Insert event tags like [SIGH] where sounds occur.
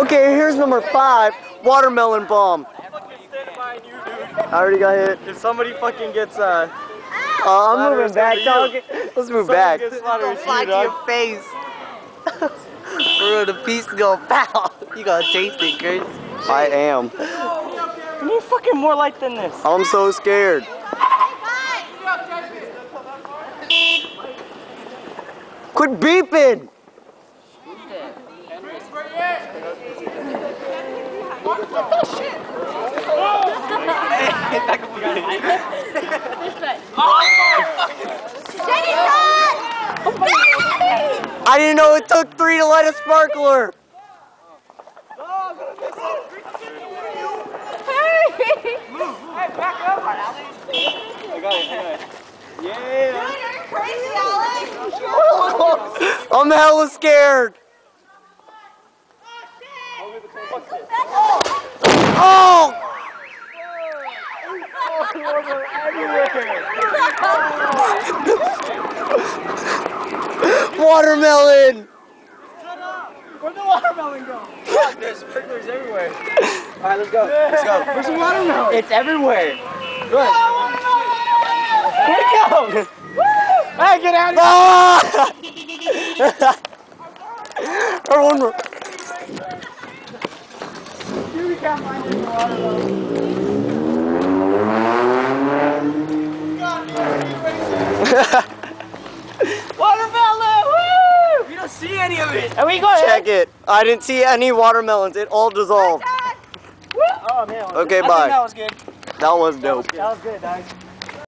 Okay, here's number five, watermelon bomb. I already got hit. If somebody fucking gets uh, Uh, I'm moving back, dog. be Let's move back. gets slaughtered, Gonna fly you, to your dog. face. [LAUGHS] Bro, the piece go pow. You gotta taste it, Kris. I am. You need fucking more light than this. I'm so scared. Quit beeping! I didn't know it took three to light a sparkler. I'm hella scared. Oh! [LAUGHS] Watermelon! Where'd the watermelon go? Fuck, there's sprinklers everywhere. Alright, let's go. Let's go. Where's the watermelon? It's everywhere. Good. Where'd it go? Hey, get out of here. Ah! [LAUGHS] Everyone, run. We can't find any watermelon. [LAUGHS] Watermelon! Woo! We don't see any of it. And we go Check it. I didn't see any watermelons. It all dissolved. Oh man. Okay, I bye. Think that was good. That was dope. That was good, dog.